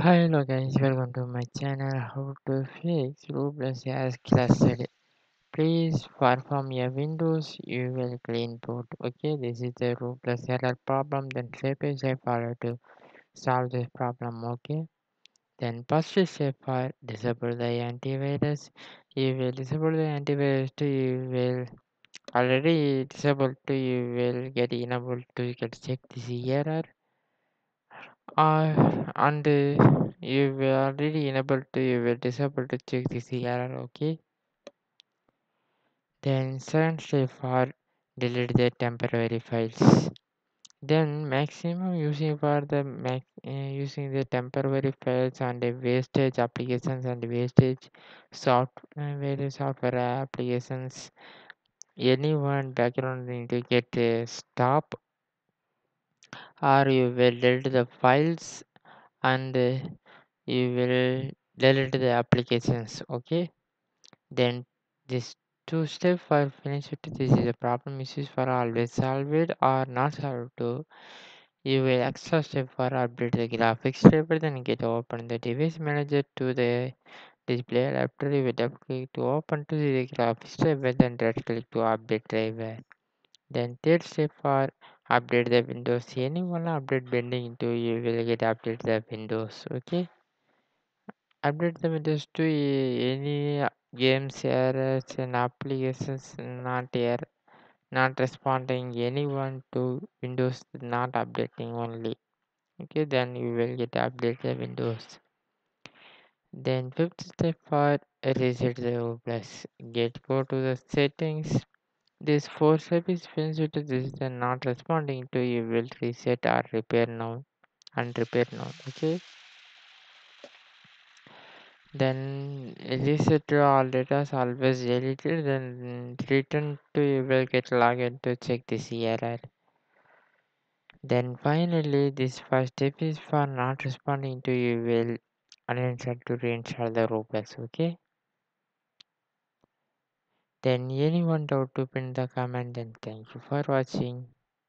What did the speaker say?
Hi, hello guys, welcome to my channel How to Fix Roblox as Clustered. Please perform your windows, you will clean boot. Okay, this is the Roblox error problem, then by step follow to solve this problem. Okay, then first step for disable the antivirus. You will disable the antivirus to you will already disabled to you will get enabled to get check this error uh, and uh, you will already enabled to you will disable to check this error okay? Then step for delete the temporary files. Then maximum using for the max uh, using the temporary files and the wastage applications and wastage software various software applications. Anyone background need to get uh, stop or you will delete the files and you will delete the applications okay? Then this two step for finish it this is a problem issues for always solve it or not solve to you will extra step for update the graphics driver then get open the device manager to the display after you will double click to open to the graphics driver then right click to update driver. Then third step for update the windows. Anyone update bending into you will get update the windows okay? Update the windows to eh, any games errors and applications not error not responding anyone to windows not updating only. Okay then you will get update the windows. Then fifth step for reset the plus get go to the settings this step is finished this is not responding to you will reset or repair now and repair now okay? Then reset to all data is always deleted then return to you will get login to check this error then finally this first step is for not responding to you will uninstall to reinstall the roblox okay then anyone doubt to pin the comment then thank you for watching